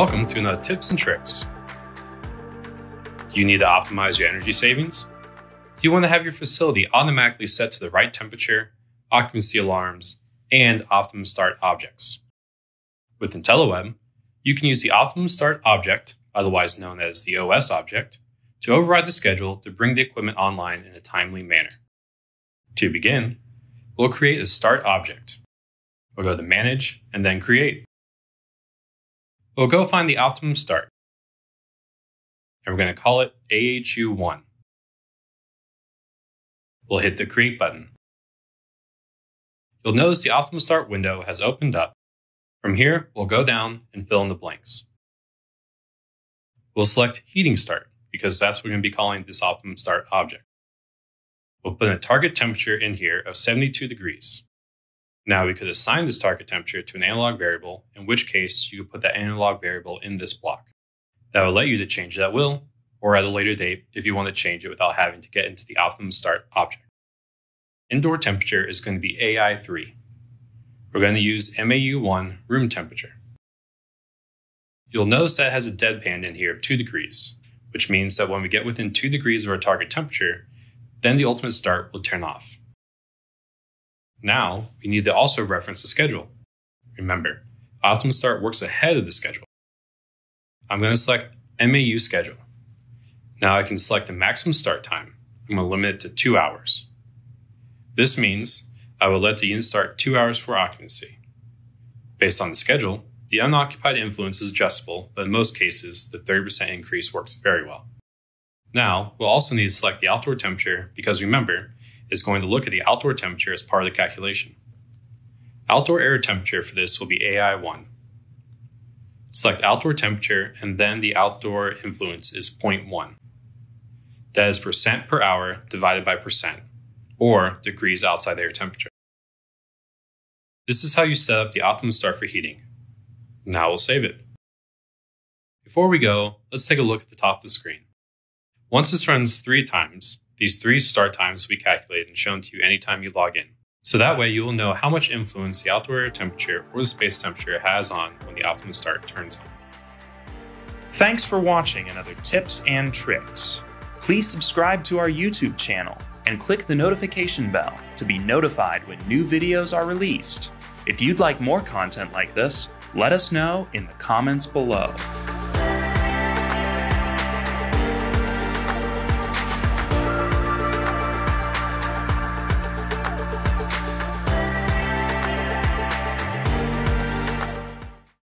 Welcome to another Tips and Tricks. Do you need to optimize your energy savings? Do you want to have your facility automatically set to the right temperature, occupancy alarms, and optimum start objects? With enteliWEB, you can use the optimum start object, otherwise known as the OS object, to override the schedule to bring the equipment online in a timely manner. To begin, we'll create a start object. We'll go to Manage and then Create. We'll go find the optimum start. And we're going to call it AHU1. We'll hit the Create button. You'll notice the optimum start window has opened up. From here, we'll go down and fill in the blanks. We'll select Heating Start because that's what we're going to be calling this optimum start object. We'll put a target temperature in here of 72 degrees. Now we could assign this target temperature to an analog variable, in which case you could put that analog variable in this block. That will let you to change it at will, or at a later date if you want to change it without having to get into the optimum start object. Indoor temperature is going to be AI3. We're going to use MAU1 room temperature. You'll notice that has a deadband in here of 2 degrees, which means that when we get within 2 degrees of our target temperature, then the ultimate start will turn off. Now, we need to also reference the schedule. Remember, Optimum Start works ahead of the schedule. I'm going to select MAU schedule. Now I can select the maximum start time. I'm going to limit it to two hours. This means I will let the unit start two hours for occupancy. Based on the schedule, the unoccupied influence is adjustable, but in most cases, the 30% increase works very well. Now, we'll also need to select the outdoor temperature because remember, is going to look at the outdoor temperature as part of the calculation. Outdoor air temperature for this will be AI1. Select outdoor temperature and then the outdoor influence is 0.1. That is percent per hour divided by percent, or degrees outside air temperature. This is how you set up the optimum start for heating. Now we'll save it. Before we go, let's take a look at the top of the screen. Once this runs three times, these three start times will be calculated and shown to you anytime you log in. So that way you will know how much influence the outdoor air temperature or the space temperature has on when the optimum start turns on. Thanks for watching another Tips and Tricks. Please subscribe to our YouTube channel and click the notification bell to be notified when new videos are released. If you'd like more content like this, let us know in the comments below.